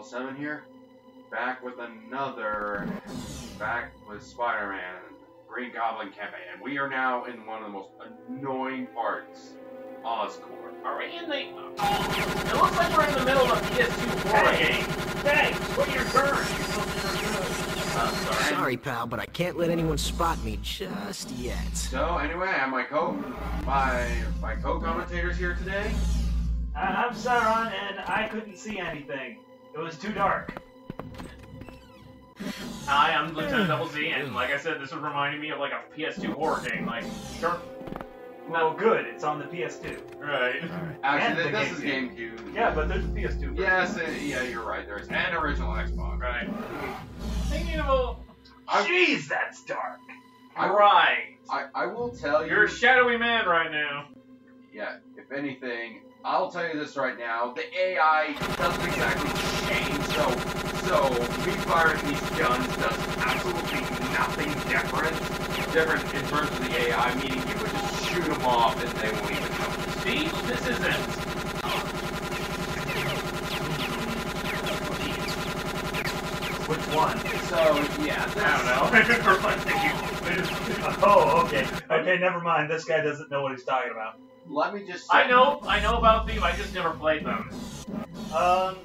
L7 here. Back with another. Back with Spider Man Green Goblin campaign. And we are now in one of the most annoying parts Oscorp. Are we in the... Oh, it looks like we're in the middle of a PS2 war Hey. game. Thanks. What your turn? You're supposed to return. I'm sorry. Sorry, pal, but I can't let anyone spot me just yet. So anyway, I have my co my my co-commentators here today. I- I'm Syron, and I couldn't see anything. It was too dark. Hi, I'm Lieutenant Double Z, and like I said, this was reminding me of like a PS2 horror game. Like, sure. Well, good. It's on the PS2. Right. Actually, And the this is GameCube. GameCube. Yeah, but there's a PS2. version. Yes, uh, yeah, you're right. There's an original Xbox. Right. Thinking of I- Jeez, that's dark. a... I- Right. I, I will tell you. You're a shadowy man right now. yeah, if anything, I'll tell you this right now. The AI doesn't exactly change, so so me firing these guns does absolutely nothing different. Different in terms of the AI, meaning you would just shoot them off and they won't even notice. See, this isn't. Which one? So yeah, this, I don't know. Oh, okay. Okay, never mind. This guy doesn't know what he's talking about. Let me just. I know, I know about them. I just never played them. Um,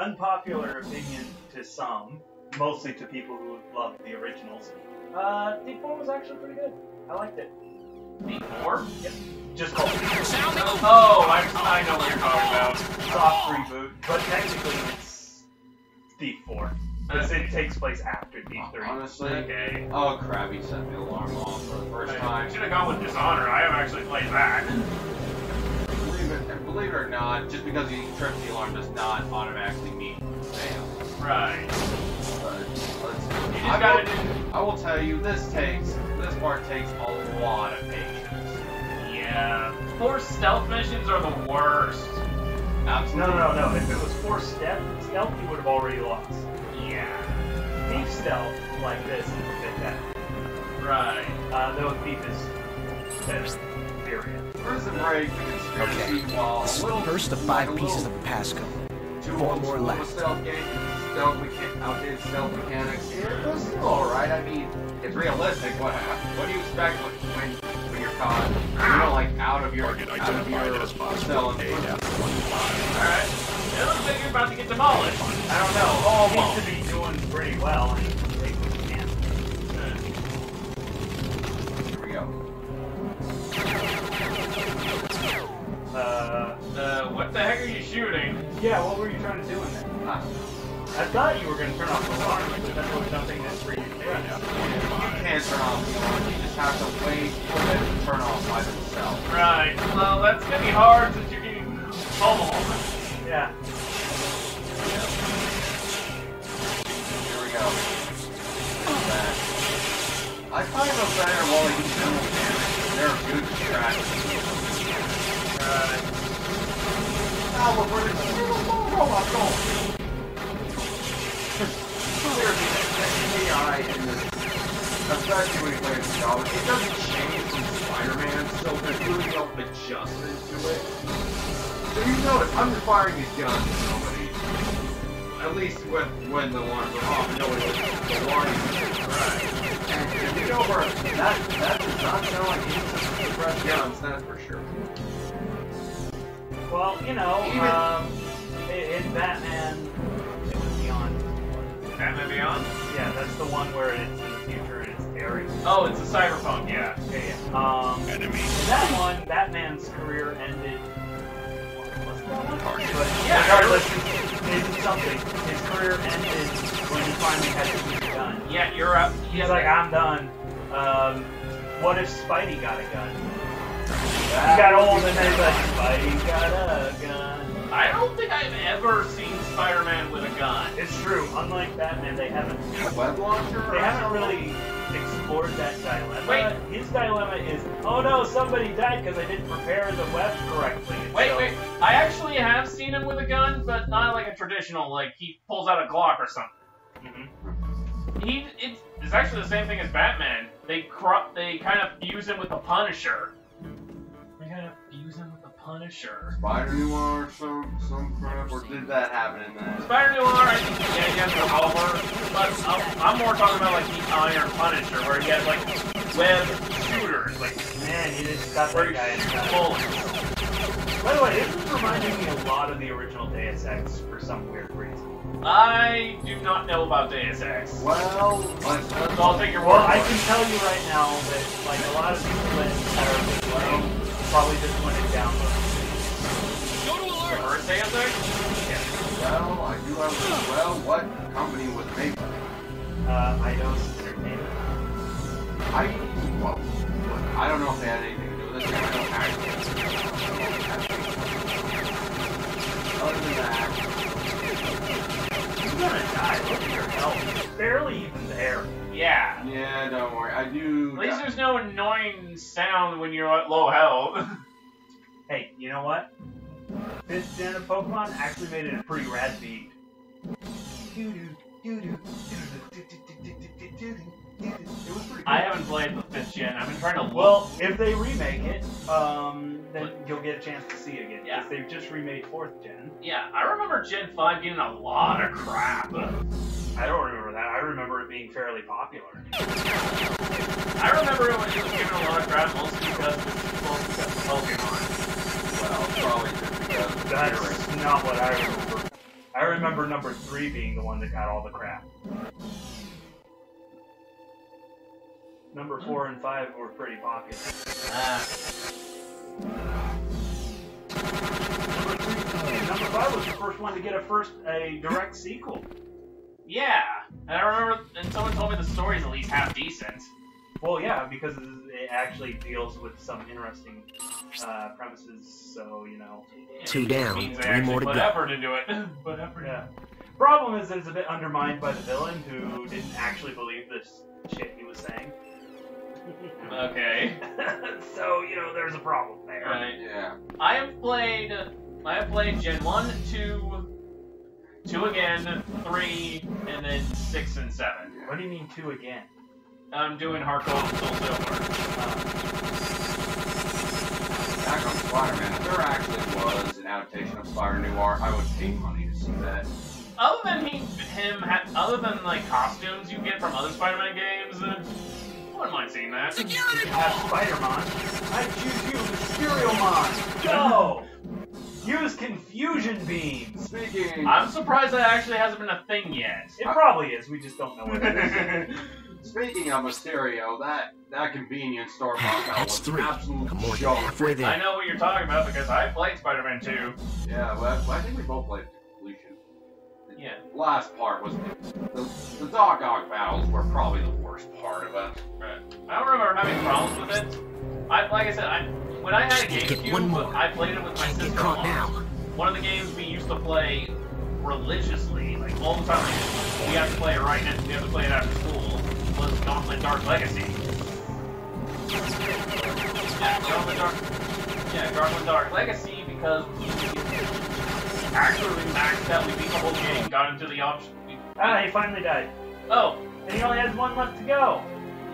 unpopular opinion to some, mostly to people who love the originals. Uh, D4 was actually pretty good. I liked it. D4? Yep. Just called. Oh, I, I know what you're talking about. Soft reboot, but technically it's D4. It takes place after D three. Honestly, okay. oh, He set the alarm off for the first I time. Should have gone with Dishonor. I have actually played that. Believe it, believe it or not, just because he trips the alarm does not automatically mean fail. Right. Let's. I, gotta will, do... I will tell you, this takes this part takes a lot of patience. Yeah. Forced stealth missions are the worst. Absolutely. No, no, no, no. If it was forced stealth, stealth, you would have already lost. Yeah. Thief stealth, like this, is a bit better. Right. Uh, though Thief is better, period. Prison Break, Okay. This a little first of five pieces of the passcode. four more school left. stealth game, stealth mecha- outdated stealth mechanics. It was still alright. I mean, it's realistic. What what do you expect when when, when you're caught? You know, like out of your out of your cell and Alright. It looks like you're about to get demolished. I don't know. Almost. Seems to be doing pretty well. I mean, take what you can. Here we go. Uh, Uh, what the heck are you shooting? yeah, what were you trying to do in there? I thought you were going to turn off the alarm, but there was nothing that's free to do. You can't turn off the alarm. You just have to wait for them to turn off by themselves. Right. Well, that's gonna be hard since you're getting pummeled. Yeah. Go. I find them better while they do damage. They're a good distraction. Right. Ah, look, where did the robot go? Seriously, that AI in this, especially when you play as Goblin, it doesn't change from Spider-Man, so there's really no adjustment to it. So you notice, I'm just firing these guns at least when, when the alarms are off, nobody the warning. Right. And if you know where that, that does not sound like innocent suppressed guns, that's for sure. Well, you know, Even- um, in, in Batman, it was Beyond. Batman Beyond? Yeah, that's the one where it's in the future and it's airing. Oh, it's a cyberpunk, yeah. Yeah, yeah. Um, Enemy. in that one, Batman's career ended. Was that one? But Yeah, regardless, it did something. His career ended when he finally had to use a gun. Yeah, you're up. He's like, I'm done. Um, what if Spidey got a gun? He got old and then he's like, Spidey got a gun. I don't think I've ever seen Spider-Man with a gun. It's true. Unlike Batman, they haven't Web launcher? they haven't something? really explored that dilemma. Wait. His dilemma is, oh no, somebody died because I didn't prepare the web correctly. And Wait, so- wait. I actually have seen him with a gun, but not like a traditional, like he pulls out a Glock or something. Mm-hmm. He, it's, it's actually the same thing as Batman. They cro- they kind of fuse him with the Punisher. They kind of fuse him Punisher. Spider Noir, some some crap, or did that happen in that? Spider Noir, I think, yeah, he has a revolver, but I'm, I'm more talking about like the Iron Punisher, where he has like web shooters, like Man, you just got where that guy in the bullets. By the way, this is reminding me a lot of the original Deus Ex for some weird reason. I do not know about Deus Ex. Well, So I'll take your Well, I can tell you right now that like a lot of people that are playing probably just went and downloaded. The first Deus Ex? well, I do have well, what company was made by it? Uh, Eidos Entertainment. I well, look, I don't know if they had anything to do with this. I don't actually. Other than that, You're gonna die. Look at your health. It's barely even there. Yeah. yeah, don't worry. I do. At least there's no annoying sound when you're at low health. Hey, you know what? Fifth gen of Pokemon actually made it a pretty rad beat. It was pretty I haven't played the fifth gen. I've been trying to look. Well, if they remake it, um, then you'll get a chance to see it again. Yeah. Because they've just remade fourth gen. yeah, I remember Gen 5 getting a lot of crap. I don't remember that. I remember it being fairly popular. I remember it was just given a lot of crap mostly because was close because of Pokemon. Well, probably just because the That's not what I remember. I remember number three being the one that got all the crap. Number four and five were pretty popular. Ah. Number three, number five was the first one to get a first a direct sequel. yeah, and I remember, and someone told me the story's at least half decent. Well, yeah, because it actually deals with some interesting uh, premises. So you know, Two down, three more to put go. effort into it. put effort. yeah. Problem is it's a bit undermined by the villain who didn't actually believe this shit he was saying. Okay. so you know, there's a problem there. Right. Yeah. I have played. I have played Gen 1, 2, 2 again, 3, and then 6 and 7. What do you mean two again? I'm doing Heart Gold and Soul Silver. Back on Spider-Man, if there actually was an adaptation of Spider Noir, I would pay money to see that. Other than he, him, ha- other than like costumes you get from other Spider-Man games, uh, I wouldn't mind seeing that. You have Spider-Man. I choose you, Mysterio-Mon. Go! Use Confusion beams. Speaking, I'm surprised that actually hasn't been a thing yet. It probably is. We just don't know what it is. speaking of Mysterio, that that convenience store pop out That's was three. an absolute I'm more joke. halfway I know what you're talking about because I played Spider-Man 2. Yeah, well, I think we both played completion. Yeah. Last part was the, the Doc Ock battles were probably the worst part of it. I don't remember having problems with it. I, like I said, I, when I had a GameCube. I played it with my Can't get sister. caught now. One of the games we used to play religiously, like all the time. Like, we have to play it right now. We have to play it after school. Was Gauntlet Dark Legacy. Yeah, Gauntlet Dark. Yeah, Gauntlet Dark Legacy because we actually maxed out. We beat the whole game. Got into the option. Ah, he finally died. oh, And he only has one left to go.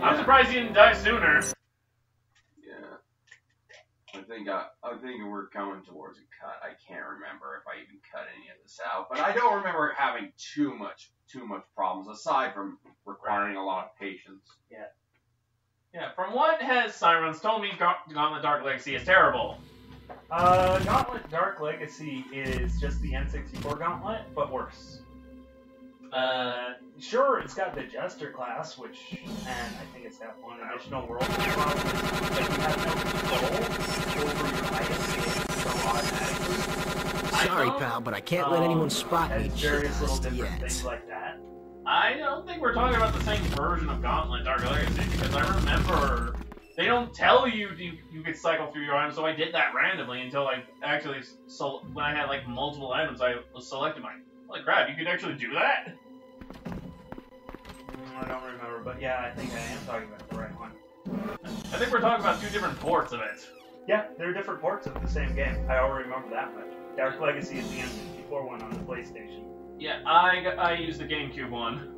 I'm surprised he didn't die sooner. Yeah. I think I, I think we're coming towards a cut. I can't remember if I even cut any of this out, but I don't remember having too much too much problems aside from requiring a lot of patience. Yeah, Yeah. from what has Syron's told me, Gauntlet Dark Legacy is terrible. Uh, Gauntlet Dark Legacy is just the N64 Gauntlet, but worse. Uh, sure, it's got the Jester class, which, and I think it's got one additional world but you have no control over your items so automatically. Sorry, pal, but I can't let Um, anyone spot me has various little just different yet. things like that. I don't think we're talking about the same version of Gauntlet Dark Legacy because I remember they don't tell you you, you could cycle through your items, so I did that randomly until I actually so when I had like multiple items, I was selecting my holy crap, you could actually do that. I don't remember, but yeah, I think I am talking about the right one. I think we're talking about two different ports of it. Yeah, they're different ports of the same game. I already remember that much. Dark Legacy is the N64 one on the PlayStation. Yeah, I I used the GameCube one.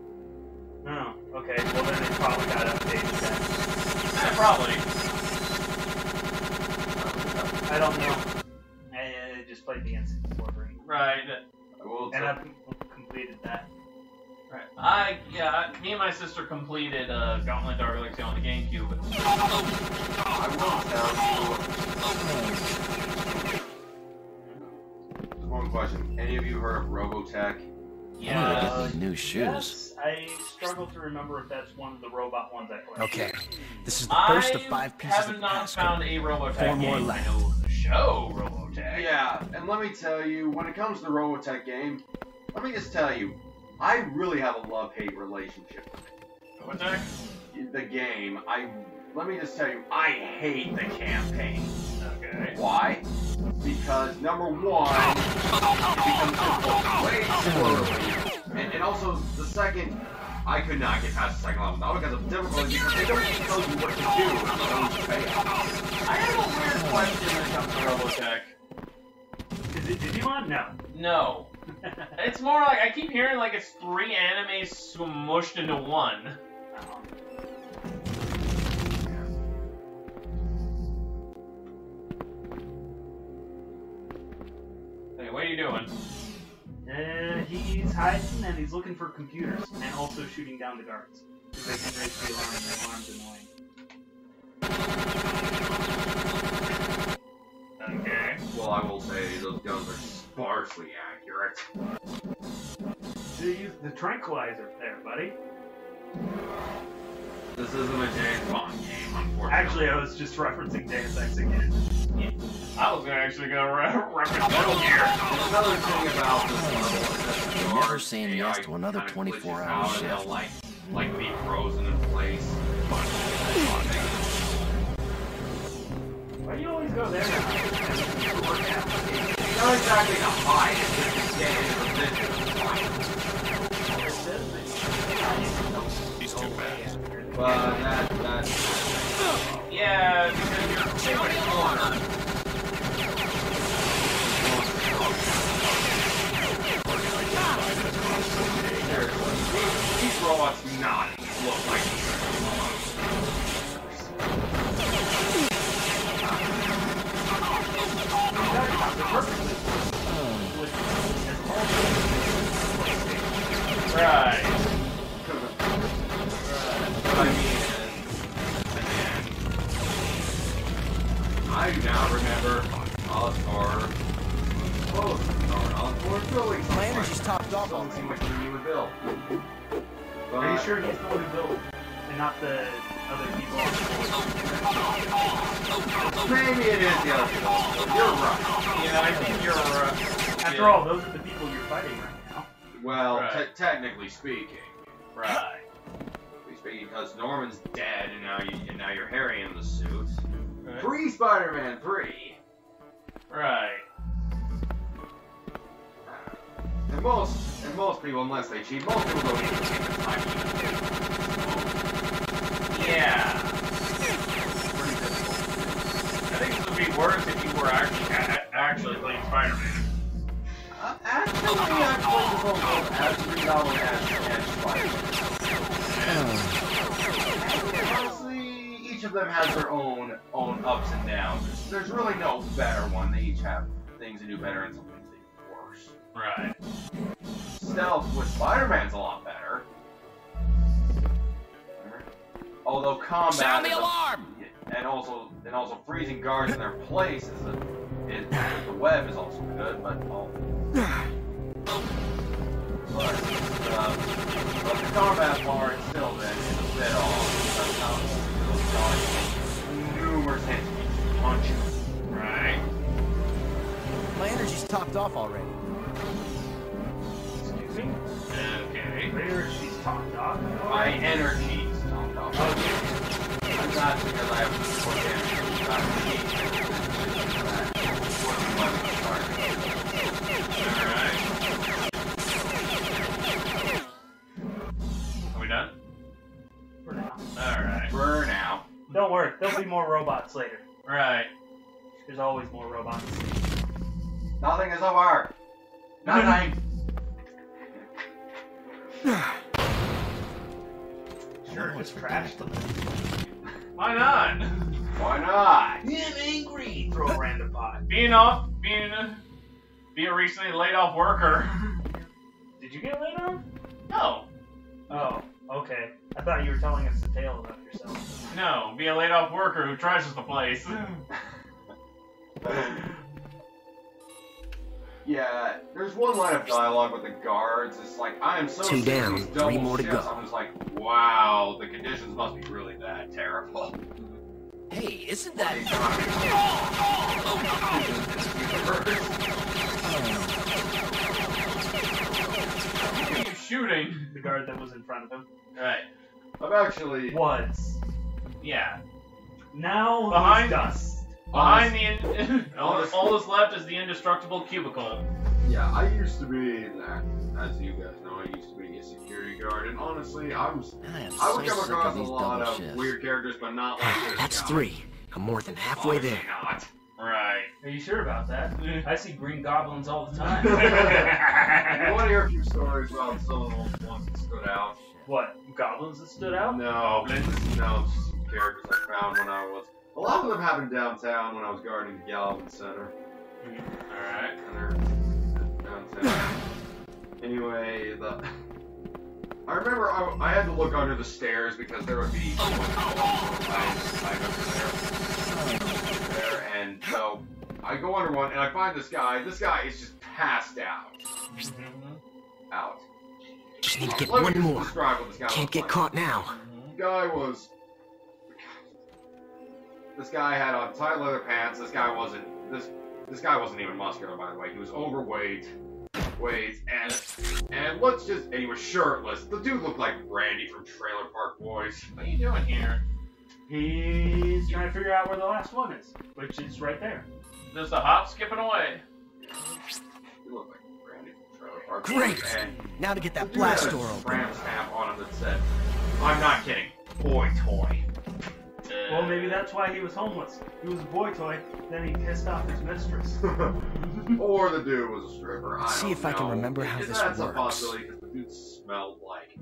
Oh, okay. Well, then it probably got updated then. Eh, probably. I don't know. I just played the N64 version. Right. I will And I've completed that. Right. I yeah. Me and my sister completed uh, Gauntlet Dark Galaxy on the GameCube. I will tell you. Just one question. Any of you heard of Robotech? Yeah. Uh, new shoes. Yes, I struggle to remember if that's one of the robot ones I played. Okay, this is the first of five pieces have of not passcode. found a Robotech Four more game. left. I know the show Robotech. Yeah, and let me tell you, when it comes to the Robotech game, let me just tell you, I really have a love-hate relationship with Robotech. it. The game, I let me just tell you, I hate the campaign. Okay. Why? Because number one, it becomes difficult way too early, and, and also the second, I could not get past the second level, not because of difficulty, because they don't tell you what to do if you don't. I have a weird question when it comes to Robotech. Is it Digimon? No. No. It's more like I keep hearing like it's three animes smushed into one. Hey, what are you doing? Uh, he's hiding and he's looking for computers and also shooting down the guards. Because they can raise the alarm and the alarm's annoying. Okay. Well, I will say those guns are sparsely accurate. So use the tranquilizer there, buddy. This isn't a James Bond game, unfortunately. Actually, I was just referencing Deus Ex again. I was actually gonna re- reference Metal Gear. Another thing about this level is that You're the never guard saying yes to another kinda 24 glitches hour out and shift. Like, like be frozen in place. Why do you always go there? It's not exactly to hide, it's just to get into position. He's too fast. But that, that, Yeah, because you're pretty much these robots do not look like Right. I mean I do remember Oscar. Oh. My energy's topped off. Are you sure he's the one who built and not the other people? Maybe it is the other people. You're right. Yeah, I think you're. Uh, After yeah. all, those are the people you're fighting right now. Well, Right. te- technically speaking, Right. technically speaking, because Norman's dead, and now you, and now you're Harry in the suit. Right. Pre Spider-Man three, Right. and most and most people, unless they cheat, most people don't even take the time. To Yeah. I think this would be worse if you were actually actually playing Spider-Man. Uh, actually, I played the whole game as three dollar as as Spider-Man. Honestly, each of them has their own own ups and downs. There's, there's really no better one. They each have things they do better and some things they do worse. Right. Stealth with Spider-Man's a lot better. Although combat Sound the is a- alarm! and also and also freezing guards in their place is, a, is the web is also good, but all. But, uh, but the combat part still then is a bit off. That's how it's dodging numerous enemies punch you. Right. My energy's topped off already. Excuse me? Okay. Where she's talked off. My energy Nothing is over. hard. Nothing. Sure, No one's just trash forgetting them. Why not? Why not? I'm angry! Throw a random pot. Being off, being, uh, Be a recently laid off worker. Did you get laid off? no. Oh, okay. I thought you were telling us a tale about yourself. No. Be a laid off worker who trashes the place. Yeah, there's one line of dialogue with the guards. It's like, I am so Two down, three double more to shifts." go. I'm just like, wow, the conditions must be really that terrible. Hey, isn't that... Who are you shooting? The guard that was in front of him Right. I'm actually was. Yeah. Now Behind- he's dust. Behind the in- all, that's- all that's left is the indestructible cubicle. Yeah, I used to be that. As you guys know, I used to be a security guard, and honestly, I was I am I would so come across a lot of shifts. weird characters, but not like ah, this. That's guy. three. I'm more than halfway Honestly there. Not. Right. Are you sure about that? Mm. I see green goblins all the time. you want to hear a few stories about some of the ones that stood out? what? Goblins that stood out? No, no, just some characters I found when I was. A lot of them happened downtown when I was guarding the Galvin Center. Mm-hmm. Alright. And they're downtown. Anyway, the. I remember I, I had to look under the stairs because there would be. I, I there. there, and so I go under one and I find this guy. This guy is just passed out. Mm-hmm. Out. Just need to get Let one more. describe what this guy Can't get like. caught now. The guy was. This guy had on tight leather pants. This guy wasn't. This this guy wasn't even muscular, by the way. He was overweight, weight, and and let's just. And he was shirtless. The dude looked like Randy from Trailer Park Boys. What are you doing here? He's trying to figure out where the last one is, which is right there. There's a hop skipping away. He looked like Randy from Trailer Park Great. Boys. And Now to get that the dude had blast door open. tramp stamp on him that said, "I'm not kidding, boy toy." Well, maybe that's why he was homeless. He was a boy toy, then he pissed off his mistress. or the dude was a stripper. I See don't if I can remember how It- this that's a works. possibility because the dude smelled like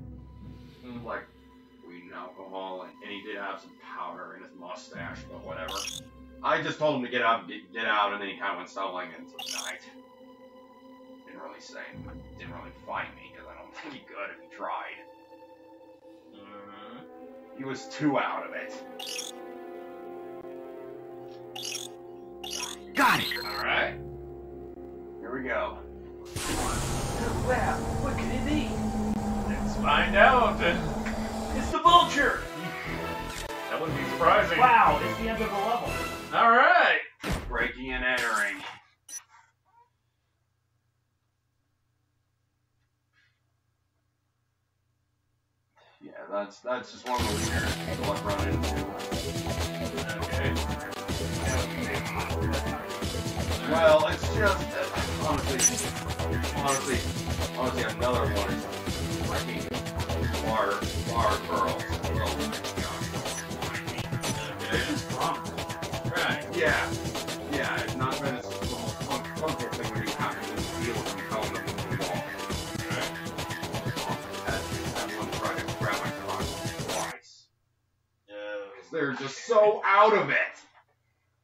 like weed and alcohol, and, and he did have some powder in his mustache, but whatever. I just told him to get out, get, get out, and then he kind of went stumbling into the night. Didn't really say, didn't really fight me because I don't think he could if he tried. Mhm. He was too out of it. Got it. Alright. Here we go. wow, what could it be? Let's find out. It's the vulture! That wouldn't be surprising. Wow, it's the end of the level. Alright. Breaking and entering. Yeah, that's that's just one of the weird people I've run into. Well, it's just honestly, honestly, honestly, another one is freaking bar bar girls. Okay. Right. Yeah, yeah, it's not been whole punk punk thing where you have to just deal with them telling them to do all. Had, had one try to grab my cock twice. Because they're just so out of it.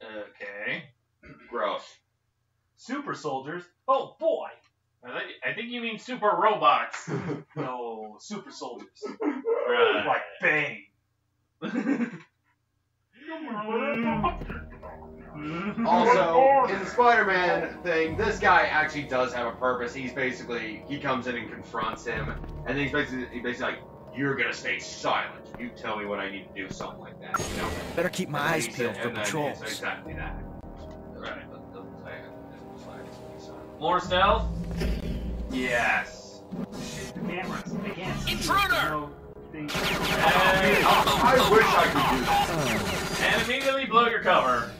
Okay. Gross. Super soldiers? Oh boy! I think, you mean super robots. No, super soldiers. Right. Like bang. Also, in the Spider-Man thing, this guy actually does have a purpose. He's basically he comes in and confronts him, and then he's basically he's basically like, "You're gonna stay silent. You tell me what I need to do something like that." You know? Better keep my eyes And he peeled for and then patrols. Exactly that. More stealth? Yes. The cameras, they can't. Intruder! No, they... And, I wish I could do that. and immediately blow your cover.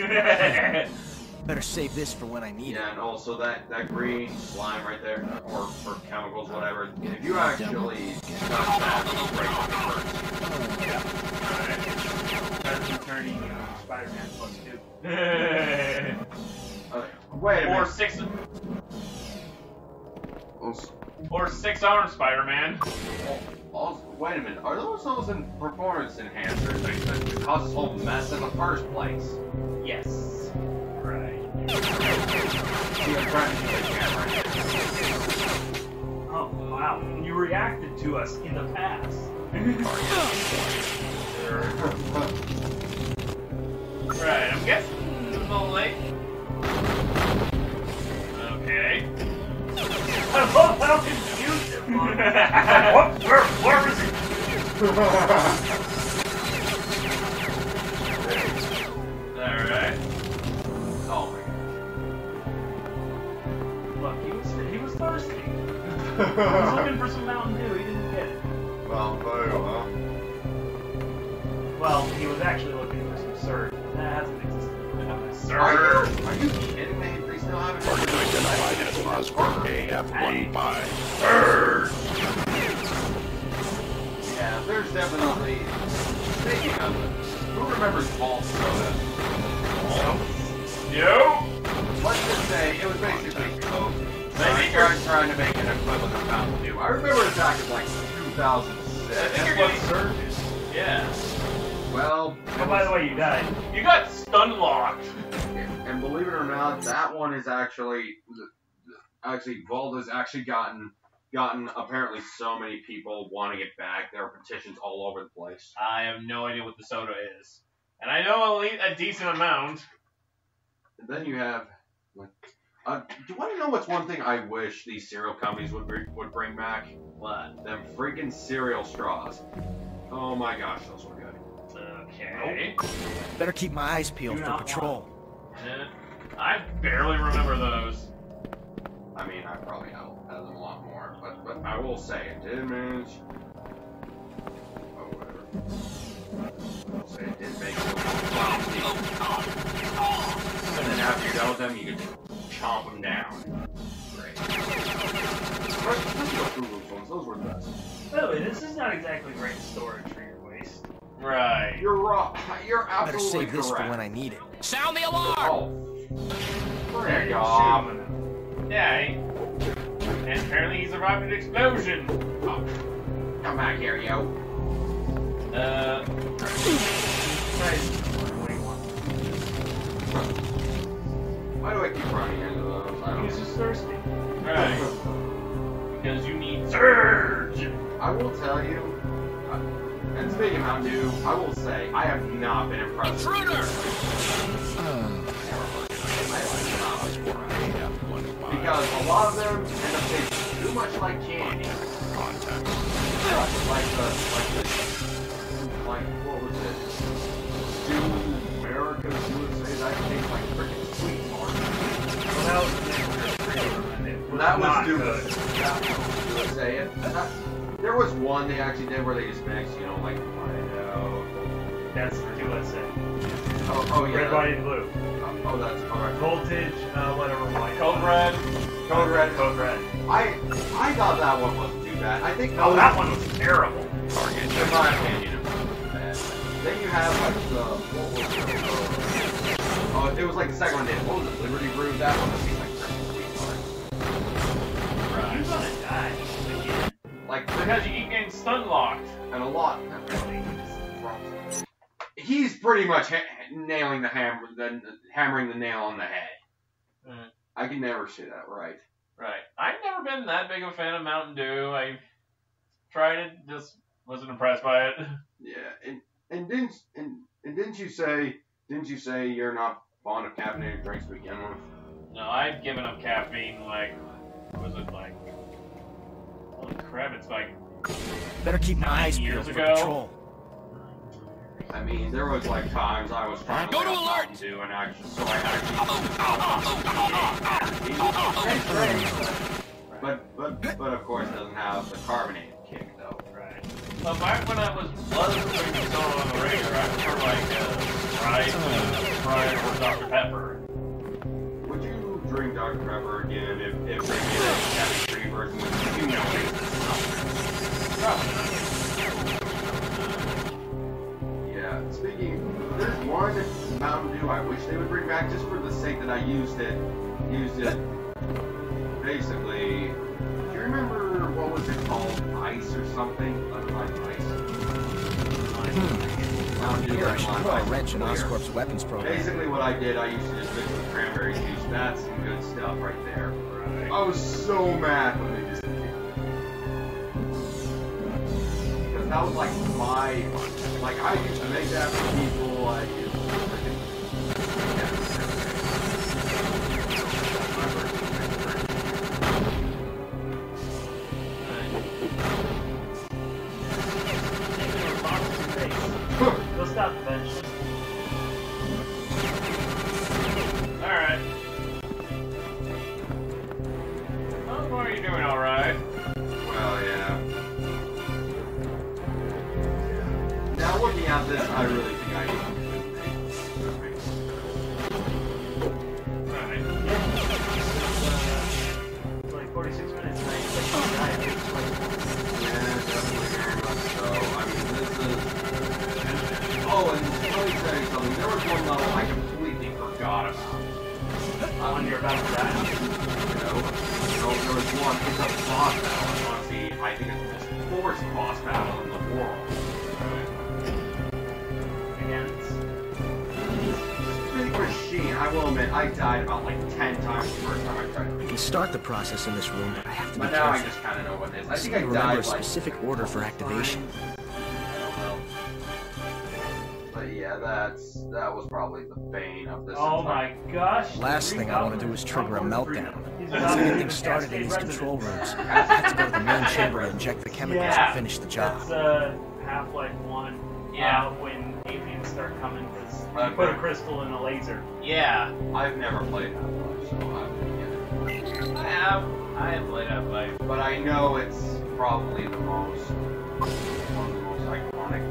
Better save this for when I need it. Yeah, and also that, that green slime right there, or for chemicals, whatever. If you actually got that, it's Better than turning uh, Spider-Man plus two. great. Uh, wait a or six Also, or six armed Spider-Man. also, wait a minute. Are those those in performance enhancers that, caused this whole mess in the first place? Yes. See, I'm trying to use the camera. Oh, wow. You reacted to us in the past. Right, I'm guessing the lake. Okay. I love how confused it was. What? Where, where is he? Alright. oh Look, he was, he was thirsty. He was looking for some Mountain Dew. He didn't get it. well, very well. Well, he was actually looking for some surge. That hasn't existed forever. Sir. Are you, are you kidding me? They still haven't Target identified as Oscar AF-15. Yeah, there's definitely. Speaking of who remembers Vault Soda? Yo! Let's just say it was basically Coke. I think They you're- trying to make an equivalent of Mountain Dew. I remember it back in like 2006. I think That's you're what getting- Surge is. Yeah. Well, Oh, by the way, you died. You got stun locked. and believe it or not, that one is actually actually Vault has actually gotten gotten apparently so many people wanting it back. There are petitions all over the place. I have no idea what the soda is. And I know a, a decent amount. And then you have. Uh, do you want to know what's one thing I wish these cereal companies would br- would bring back? What? Them freaking cereal straws. Oh my gosh, those were. Okay. Better keep my eyes peeled for patrol. Eh, I barely remember those. I mean, I probably have, have them a lot more, but but I will say it did manage. Oh, whatever. I'll say it did make it. And then after you're done with them, you can chomp them down. Great. Especially the Fruit Loops ones, those were the best. By the way, this is not exactly great storage for your waste. Right. You're wrong. You're absolutely Better save this for when I need it. Sound the alarm! Oh. There you off. shoot him. Yeah. He, and apparently he survived an explosion. Oh. Come back here, yo. Uh, Nice. What do you want? Why do I keep running into those? I don't just thirsty. right. Because you need surge. I will tell you, and speaking of Mountain Dew, I will say I have not been impressed. with Intruder! these. Because a lot of them end up tasting too much like candy. Contact. Like the, like the, like, what was it? Dew America's USA, that tastes like freaking sweet corn. Well, that was the Mr. was That was not stupid. good. That was USA. It, that, there was one they actually did where they just mixed, you know, like, I know. That's the USA. Oh, oh yeah. Red, white, and blue. Oh, oh, that's alright. Voltage, uh, whatever, white. Code red. Code red. Code red. I I thought that one wasn't too bad. I think Oh, that one was terrible. Target in my opinion, it wasn't bad. Then you have like the what was it? Oh, it was like the second one. Did what was it? Liberty Brew. That one was like Like Because you keep getting stun locked. and a lot. He's pretty much ha- nailing the hammer, the, hammering the nail on the head. Mm. I can never say that right. Right. I've never been that big of a fan of Mountain Dew. I tried it, just wasn't impressed by it. Yeah, and and didn't and, and didn't you say didn't you say you're not fond of caffeinated drinks to begin with? No, I've given up caffeine like, what was it like? Holy crap! It's like Better keep my eyes peeled for ago? patrol. I mean, there was like times I was trying to Go let to out alert! Mountain Dew and actually, so I actually. But but but of course it doesn't have the carbonated kick though. right. Well, back when I was was drinking soda on the regular, I prefer like uh, Sprite, uh, Sprite or Dr Pepper. Would you drink Dr Pepper again if if they made a caffeine free version with you know Probably not. Yeah. Speaking, there's one Mountain Dew I wish they would bring back just for the sake that I used it. Used it. Basically, do you remember what was it called? Ice or something? Not ice. Hmm. Around here, I should throw a nice and wrench in. Oscorp's weapons program. Basically, what I did, I used to just mix with cranberry juice. That's some good stuff right there. I was so mad when they just that was like my like I used to make that for people. I used to freaking stop eventually. Alright. I really I will died about like ten times the first time I tried I it. can start the process in this room, but I have to be But now I careful. just kind of know what it is. I I think seem I to remember died a like specific order for activation. I don't know. But yeah, that's that was probably the bane of this. Oh entire- my gosh. Last thing I want to do is trigger a meltdown. He's To about to get things started in Cascade these control rooms, I have to go to the main chamber to inject the chemicals Yeah. to finish the job. That's uh, Half-Life 1. Yeah. Uh, when aliens start coming, because you Okay. put a crystal in a laser. Yeah. I've never played that much, so I yeah. I have. I have played Half-Life. But I know it's probably the most one of the most iconic.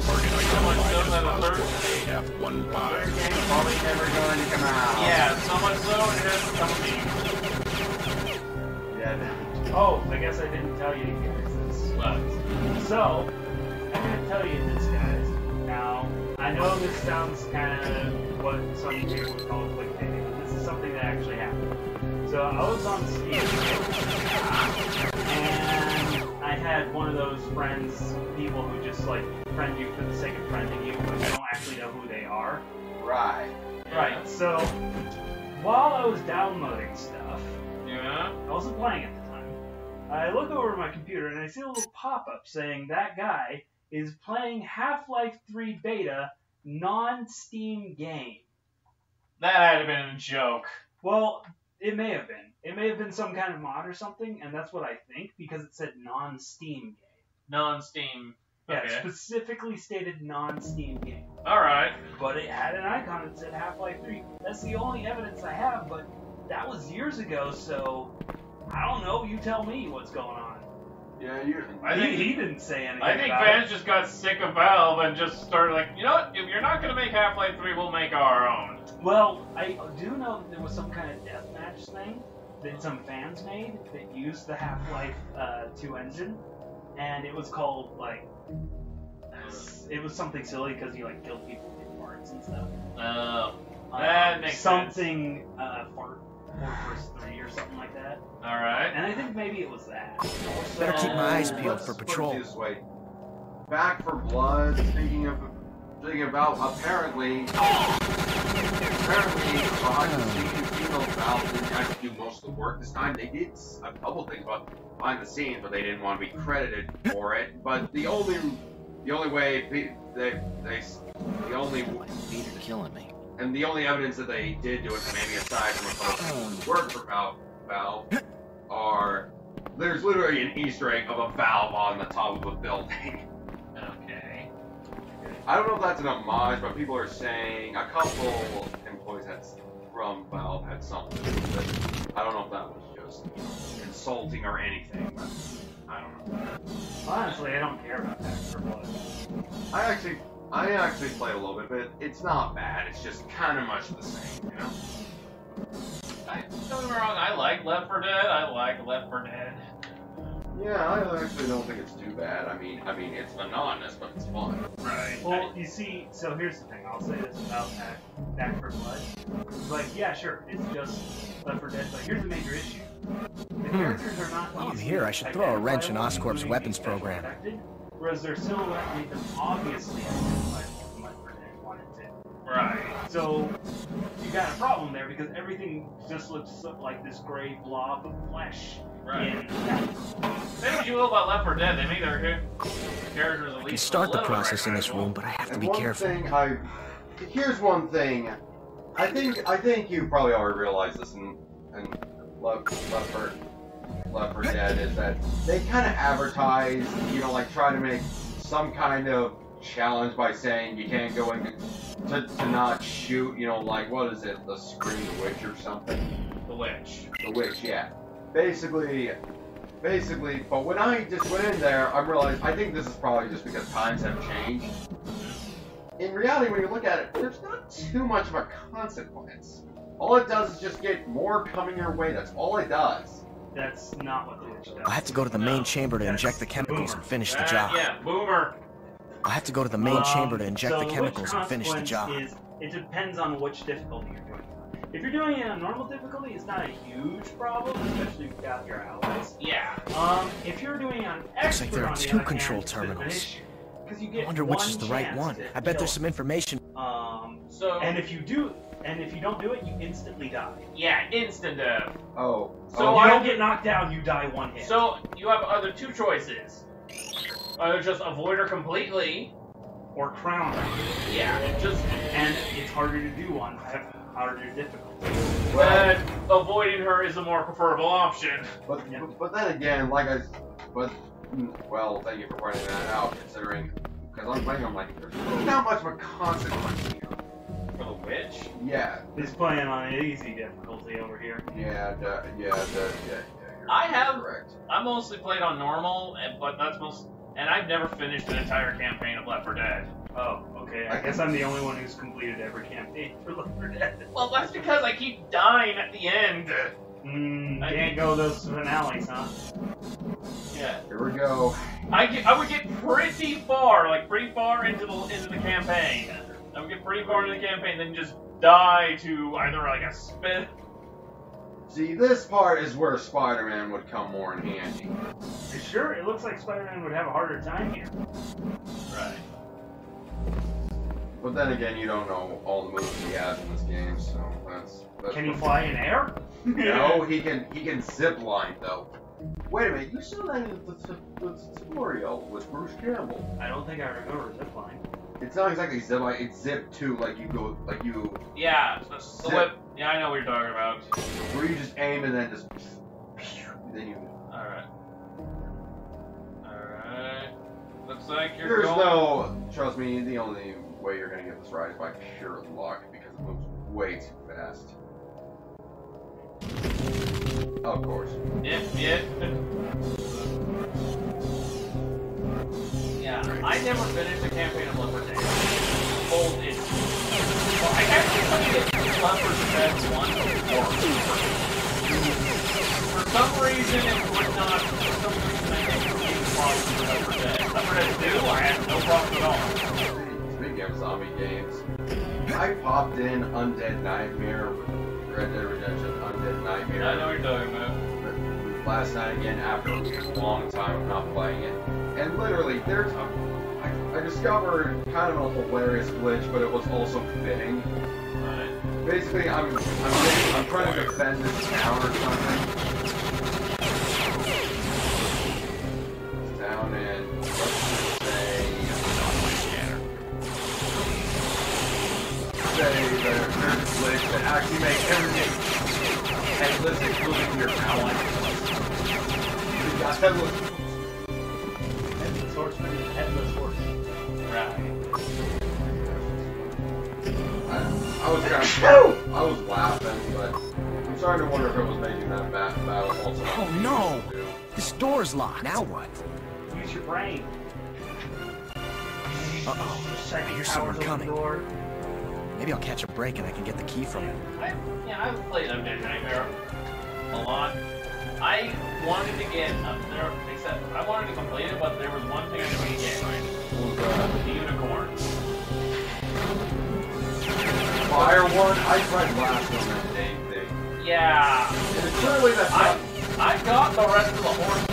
Someone still had a third AF-15. Probably never going to come out. Yeah, so much so it has become a meme. Yeah. Oh, I guess I didn't tell you guys this. But, So, I'm gonna tell you this, guys. Now, I know this sounds kind of what some people would call clickbait, but this is something that actually happened. So, I was on Steam, and I had one of those friends, people who just like friend you for the sake of friending you, but you don't actually know who they are. Right. Right. So, while I was downloading stuff, yeah. I wasn't playing at the time. I look over my computer and I see a little pop-up saying that guy is playing Half-Life 3 beta non-Steam game. That had been a joke. Well, it may have been. It may have been some kind of mod or something, and that's what I think because it said non-Steam game. Non-Steam. Yeah, it specifically stated non-Steam game. Alright. But it had an icon that said Half-Life 3. That's the only evidence I have, but that was years ago, so I don't know. You tell me what's going on. Yeah, you. I he, think he didn't say anything. I think fans it. just got sick of Valve and just started like, you know what? If you're not gonna make Half-Life 3, we'll make our own. Well, I do know that there was some kind of deathmatch thing that some fans made that used the Half-Life uh, 2 engine, and it was called like it was something silly because you like killed people with parts and stuff. Oh, That makes sense. something uh, Fart Fortress 3 or something like that. alright. And I think maybe it was that. Better keep my eyes peeled for patrol. This way. Back 4 Blood. Thinking of thinking about apparently. Apparently, behind the scenes, even though Valve didn't actually do most of the work this time, they did a couple things about behind the scenes, but they didn't want to be credited for it. But the only, the only way they, they, the only, Peter killing me. And the only evidence that they did do it, maybe aside from a couple people who hmm. worked for Valve, Valve, are there's literally an Easter egg of a valve on the top of a building. Okay. I don't know if that's an homage, but people are saying a couple employees had from Valve had something to do with it. I don't know if that was just you insulting or anything, but I don't know. Honestly, I don't care about that. I actually, I actually play a little bit, but it's not bad. It's just kind of much the same, you know. I, don't get me wrong, I like Left 4 Dead. I like Left 4 Dead. Yeah, I actually don't think it's too bad. I mean, I mean, it's monotonous, but it's fun. Right. Well, you see, so here's the thing. I'll say this about Back, Back 4 Blood. Like, yeah, sure, it's just Left 4 Dead, but here's the major issue. The hmm. characters are not While I'm here, I should throw a wrench in Oscorp's weapons program. effected, Whereas their silhouette made them obviously identifiable. So you got a problem there because everything just looks like this gray blob of flesh. Right. In that. Say what you will about Left 4 Dead, they make their cha- characters at least I can start a the process in this recognizable. room, but I have to And be one careful. thing I here's one thing. I think I think you probably already realized this in, in Left Left 4 Left 4 Dead is that they kind of advertise, you know, like try to make some kind of challenge by saying you can't go in to, to not shoot, you know, like what is it, the Scream Witch or something. The Witch. The witch, yeah. Basically, basically, but when I just went in there, I realized I think this is probably just because times have changed. In reality, when you look at it, there's not too much of a consequence. All it does is just get more coming your way. That's all it does. That's not what the witch does. I'll have to go to the main chamber to inject the chemicals and finish the Uh, job. yeah, Boomer. I'll have to go to the main Um, chamber to inject so the chemicals and finish the job. Is, it depends on which difficulty you're doing. If you're doing it on normal difficulty, it's not a huge problem, especially if you've got your allies. Yeah. Um, if you're doing it on expert, Looks like there are on the two control hand, it's a bit of an terminals. issue, 'cause you I wonder which is the right one. I bet there's some information. Um, So, and if you do, and if you don't do it, you instantly die. yeah, instant death. Oh, So oh, you I- don't get knocked down, you die one hit. So, you have other two choices. Either just avoid her completely. or crown her. Yeah, and just And it's harder to do on harder difficulty. but avoiding her is a more preferable option. but, Yeah. but but then again, like I, but mm, well, thank you for pointing that out. Considering, because I'm playing, I'm like, there's not much of a consequence here. For the witch? Yeah, He's playing on easy difficulty over here. yeah, duh, yeah, duh, yeah, yeah. I have- correct. I mostly played on normal, and- but that's most. And I've never finished an entire campaign of Left 4 Dead. Oh, okay. I guess I'm the only one who's completed every campaign for Left 4 Dead. Well, that's because I keep dying at the end. Mm, I can't mean- go those finales, huh? Yeah. Here we go. I, get, I would get pretty far, like pretty far into the into the campaign. I would get pretty far into the campaign, then just die to either like a spin. See, this part is where Spider-Man would come more in handy. Sure, it looks like Spider-Man would have a harder time here. Right. But then again, you don't know all the moves he has in this game, so that's. that's Can he fly in air? No, he can. He can zip line though. Wait a minute, you saw that in the, the, the tutorial with Bruce Campbell. I don't think I remember zipline. It's not exactly zip line. It's zip too, like you go, like you, Yeah. The, the whip. Yeah, I know what you're talking about. where you just aim and then just, then you. All right. All right. Looks like you're There's going. no. Trust me, the only way you're gonna get this right is by pure luck because it moves way too fast. Of course. Yep, yep. Yeah, I never finished a campaign of Left 4 Dead. Both. Well, I actually played Left 4 Dead 1 or 2. For some reason, it would not. For some reason, I didn't get problems with 4 Dead. 4 Dead 2, I had no problem at all. Speaking of zombie games, I popped in Undead Nightmare, Red Dead Redemption Undead Nightmare. I know what you're talking about. last night again after a long time of not playing it. And literally, there's a, I, I discovered kind of a hilarious glitch, but it was also fitting. Basically, I'm I'm, I'm trying to defend this town or something. Door's locked. Now what? Use your brain. Uh-oh. Psychic I hear someone coming. door. Maybe I'll catch a break and I can get the key from him. I, yeah, I've played Undead Nightmare a lot. I wanted to get up there, except I wanted to complete it, but there was one thing I didn't get. Was, uh, The unicorn. fire one? I tried last one that same thing. Yeah. And it's clearly that's I not. I got the rest of the horses.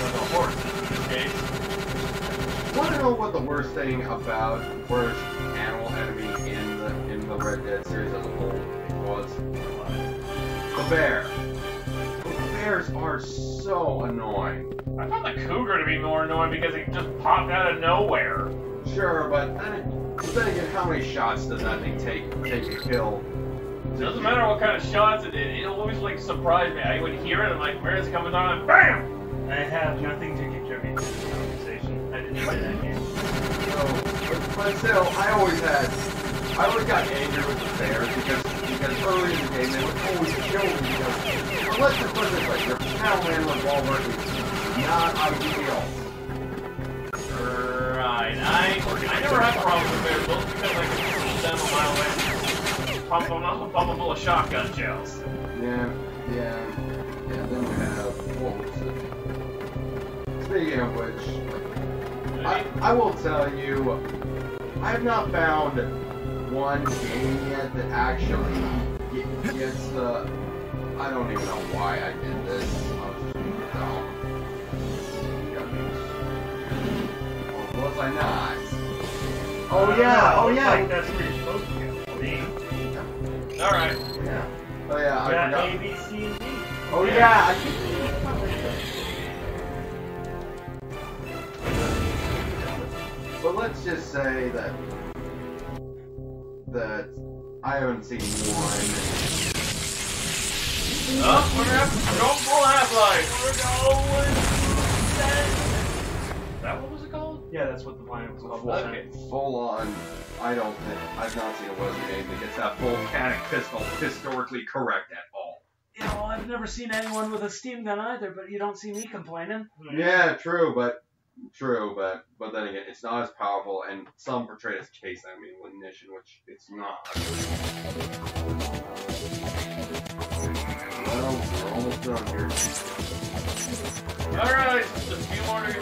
Or the horses in this case. Want to know what the worst thing about worst animal enemy in the in the Red Dead series as a whole was the bear. The bears are so annoying. I found the cougar to be more annoying because he just popped out of nowhere. Sure, but then, but then again, how many shots does that thing take take to kill? It doesn't matter what kind of shots it did. It always like surprised me. I would hear it. I'm like, where is it coming on? And bam! I have nothing to contribute to this conversation. I didn't play that game. So, but, but still, I always had, I always got angry with the bears because because early in the game they would always kill me because well, let's just put it this way, your Cattleman revolver is not ideal. Right. I I never had problems with bears, both because I could see them a mile away. Pump them up, pump them full of shotgun shells. Yeah, yeah, yeah. Then you have what was it? Speaking of which, I, I will tell you, I have not found one game yet that actually gets the. I don't even know why I did this. I was just being dumb. Or was I not? Oh yeah, uh, oh Looks yeah, Like that's where you're supposed to go. Me. All right. yeah. Oh yeah, I Got forgot. A, B, C, and D. Oh yeah, I keep But let's just say that that I haven't seen one. Oh, we're gonna have to go full half life. Is that what was it called? Yeah, that's what the planet was called. Full, Okay. full on. I don't think I've not seen a Wesley game that gets that volcanic pistol historically correct at all. You know, I've never seen anyone with a steam gun either, but you don't see me complaining. Yeah, true, but true, but but then again, it's not as powerful, and some portray it as case ammunition, which it's not. Well, we're almost done here. All right, just a few more to go.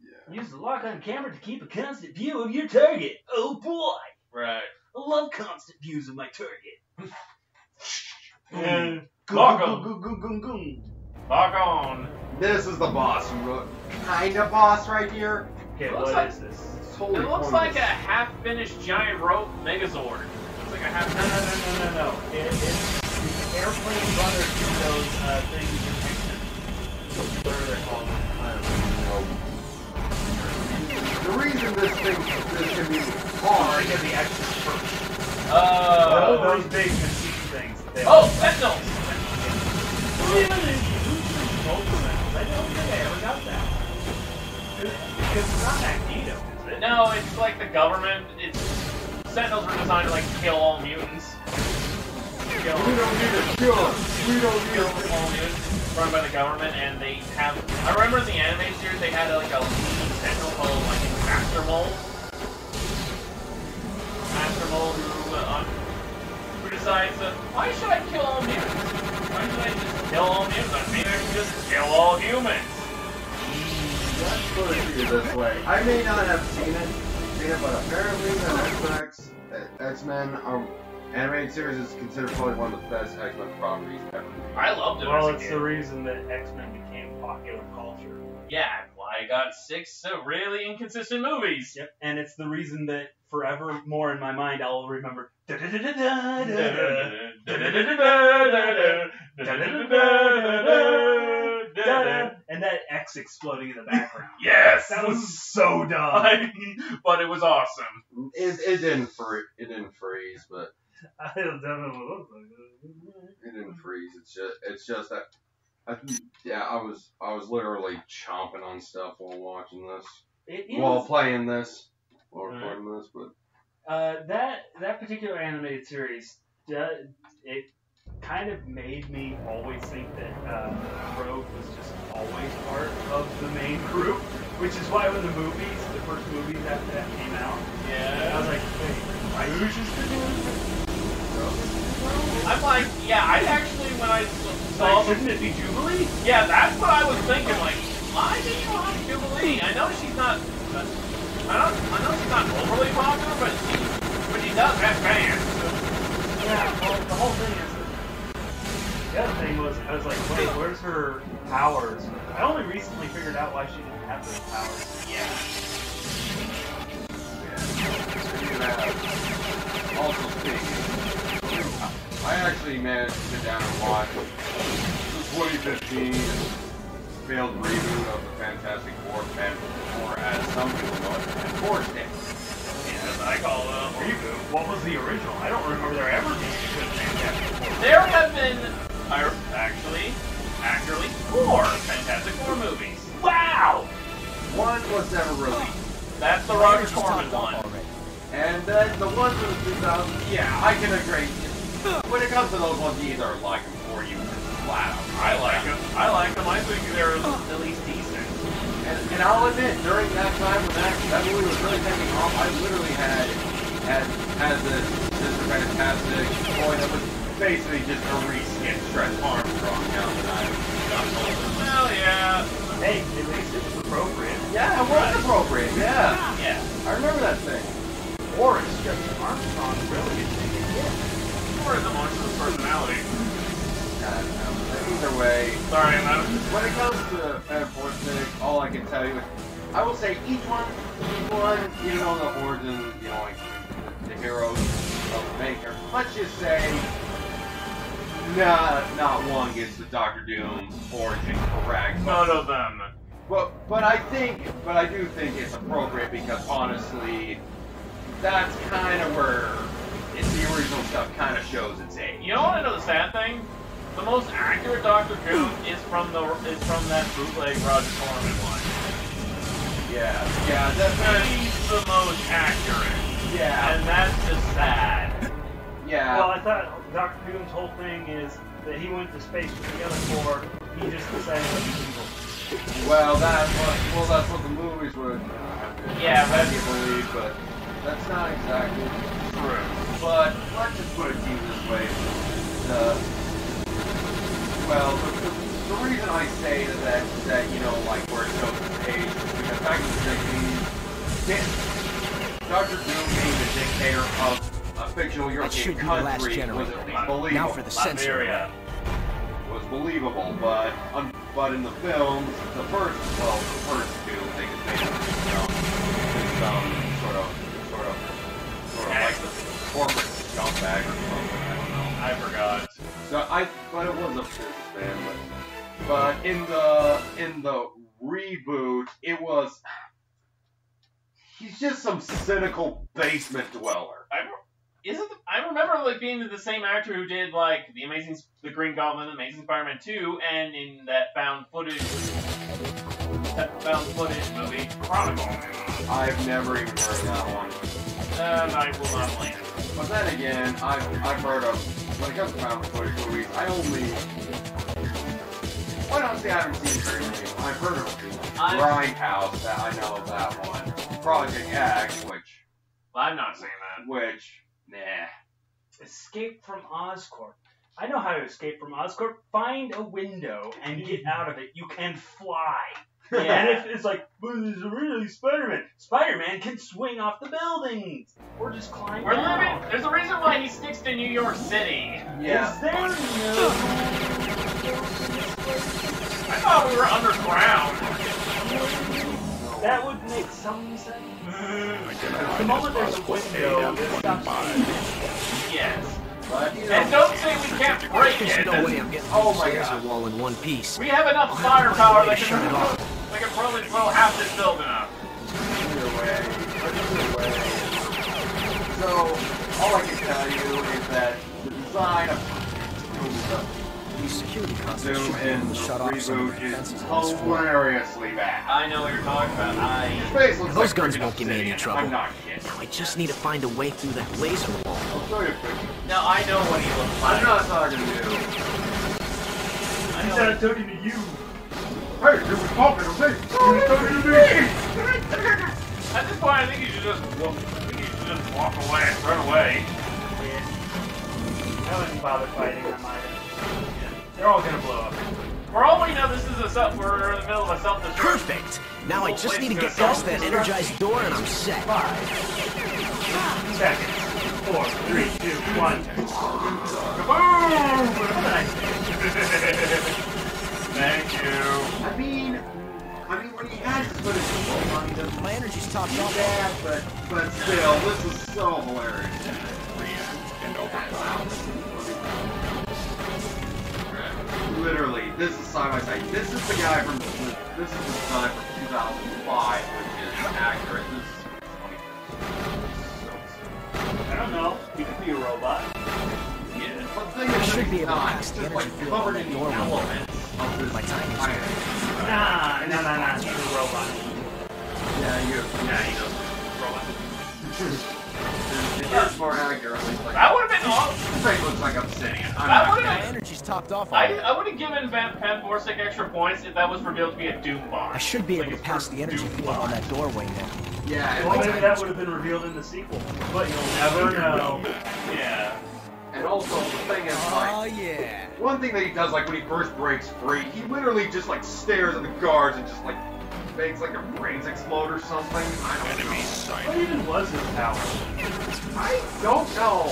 Yeah. Use the lock on camera to keep a constant view of your target. Oh boy! Right. I love constant views of my target. Yeah. Goom, Lock goom, 'em. goom, goom, goom, goom. Lock on. This is the boss, kind of boss right here. Okay, Looks what like- is this? It's totally It looks pointless. like a half-finished giant rope Megazord. It's like a half. No, no, no, no, no, no. It, it's the airplane runner to those uh, things in Houston. What are they called? I don't know. The reason this thing this can be hard Think of the X's first. Oh. those big machine things. They Oh, Sentinels. Really? Both Sentinels. I don't think I ever got that. Because it's not Magneto, is it? No, it's like the government. It's Sentinels were designed to like kill all mutants. Kill, We don't need a cure. We don't need kill a all mutants run by the government, and they have. I remember in the anime series they had like a lead sentinel called like Master Mold. Master Mold who uh, who decides that why should I kill all mutants? Why should I just kill all mutants? I mean, I can just kill all humans. Let's put it to you this way. I may not have seen it, seen it, but apparently the X X Men um, animated series is considered probably one of the best X Men properties ever. I loved it. Well, as a it's kid. the reason that X-Men became popular culture. Yeah, why I got six really inconsistent movies. Yep. And it's the reason that forevermore in my mind I'll remember. And that X exploding in the background. Yes, That was so dumb. but it was awesome. It, it didn't free, it didn't freeze, but I don't know what it looks like. it didn't freeze. It's just it's just that. I, yeah, I was I was literally chomping on stuff while watching this, It is, while playing this, while Right. recording this, but uh, that that particular animated series, it kind of made me always think that uh, Rogue was just always part of the main group, which is why when the movies, the first movies after that came out, I Yeah. was like, wait, why who's just I'm like, yeah, I actually, when I s- saw Like, the shouldn't it be Jubilee? Yeah, that's what I was thinking. Like, why do you have Jubilee? I know she's not. Uh, I know, I know she's not overly popular, but she, but she does have fans. Yeah, well, the whole thing is The other thing was, I was like, wait, where's her powers? I only recently figured out why she didn't have those powers. Yeah. Yeah. Also speaking, I actually managed to sit down and watch the 2015 failed reboot of the Fantastic Four, or as some people know it, Four Day. As I call them. Reboot? What was the original? I don't remember there ever being a good Fantastic Four. There have been, uh, actually, actually, four Fantastic Four movies. Wow! One was never released. That's the Roger Corman one. And then the ones in the 2000s, yeah, I can agree. When it comes to those ones, you either like them or you flat out. I like them. I like them. I think they're at least decent. And, and I'll admit, during that time when that, that movie was really taking off, I literally had had had this this fantastic toy that was basically just a reskin Stretch Armstrong. Now that I got older. Well, yeah. Hey, at least it was appropriate. Yeah, it was appropriate. Yeah, Yeah. I remember that thing. Or just Armstrong really is thinking, yeah. Or the monster's personality. I don't know. Either way, Sorry, I'm when it comes to Fantastic, all I can tell you is, I will say each one, each one, you know the origin, you know, like the, the heroes of the maker. Let's just say, not not one gets the Doctor Doom origin correct. none of them. But but I think, but I do think it's appropriate because honestly, that's kind of where it's the original stuff kind of shows its age. You know what I know the sad thing? The most accurate Doctor Doom is from the is from that bootleg Roger Corman one. Yeah, yeah, that's very, He's the most accurate. yeah, And that's just sad. yeah. Well, I thought Doctor Doom's whole thing is that he went to space with the other four. He just decided to be evil. Well, that's what well that's what the movies would uh, Yeah, have but- you believe, but that's not exactly True. But let's just put it to you this way: the well, the, the, the reason I say that, that that you know like where it shows age is because back in the '60s, Doctor Doom being the dictator of a fictional European be the last country was at least Now believable. Now for the. Latveria. was believable, but um, but in the films, the first well, the first two, they you know, some of sort of like the corporate scumbag or something. I don't know. I forgot. So I, but it was a businessman. But, but in the in the reboot, it was. He's just some cynical basement dweller. I isn't the, I remember like being the same actor who did like the Amazing the Green Goblin, Amazing Spider-Man 2, and in that found footage that found footage movie Chronicle. I've never even heard that one. And I will not him. But then again, I've, I've heard of, when it comes to found footage movies, I only, well, I don't say I haven't seen very many. I've heard of I'm- Grindhouse, that I know of that one. Project X, which, I'm not saying that. which, nah. Escape from Oscorp. I know how to escape from Oscorp. Find a window and get out of it. You can fly. And if it's like, but it's really Spider-Man. Spider-Man can swing off the buildings or just climb We're down. living. There's a reason why he sticks to New York City. Yeah. Is there no? I thought we were underground. That would make some sense. Mm-hmm. The moment there's a Passport window, this stops AM-25. Yes. But, you And don't say we can't break There's it. no way I'm getting Oh through my this God. laser wall in one piece. We have enough I'll have to find a firepower way that can, shut it off. That can probably blow half this building up. either way, either way. So, all I can tell you is that the design of These security concepts Zoom should be in able the to shut off some of the reboot is defenses on this floor. hilariously bad. I know what you're talking about. I. Space Those like guns won't give me any trouble. I'm not kidding. Now I just need to find a way through that laser wall. I'll show you a picture. No, I know what he looks like. I'm not talking to you. I know said what- I'm talking to you. Hey, you were talking to me. You were talking to me. At this point, I think you should just walk. I think you should just walk away, and run away. I wouldn't bother fighting them either. They're all gonna blow up. For all we know, this is a self. We're in the middle of a self-destruct. Perfect! Now I just need to get past that energized door and I'm set. Five seconds. Four, three, two, one. Kaboom! What did I say? Thank you. I mean, I mean, when he has to put his soul on, he doesn't My energy's topped do off. bad, but but still, this is so hilarious. React and overcome. Literally, this is side by side. This is the guy from this is the guy from 2005, which is accurate. This is I don't know. You could be a robot. yeah. But the thing I is, should he's be able to not. pass It's the just energy like field covered on in that the elements of this My timing's planet. Nah, no, no, no. You're a robot. Yeah, you. Yeah, he does. Robot. It is more accurate. Like, That would have been awesome. this thing looks like I'm sitting in. I'm That would've. My energy's topped off. I, already. I would have given Van Pan Borsig extra points if that was revealed to be a Doom bomb. I should be Like able to pass the energy Doom field on that doorway now. Yeah, Well, maybe that would have been revealed in the sequel. But you'll never know. Yeah. And also, the thing is, like, Oh yeah. one thing that he does, like, when he first breaks free, he literally just, like, stares at the guards and just, like, makes, like, their brains explode or something. I don't Enemy know. sight. What even was his power? I don't know.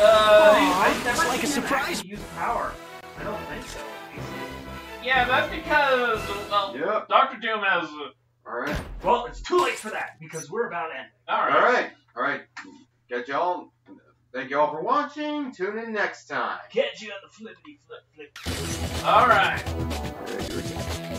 Uh, Aw, I've never it's like a surprise. use power. I don't think so. yeah, that's because, well, Yep. Doctor Doom has. Uh, Alright. Well, it's too late for that because we're about to end. Alright. Alright. Alright. Get y'all. Thank y'all for watching. Tune in next time. Catch you on the flippity flip flip. Alright. Good.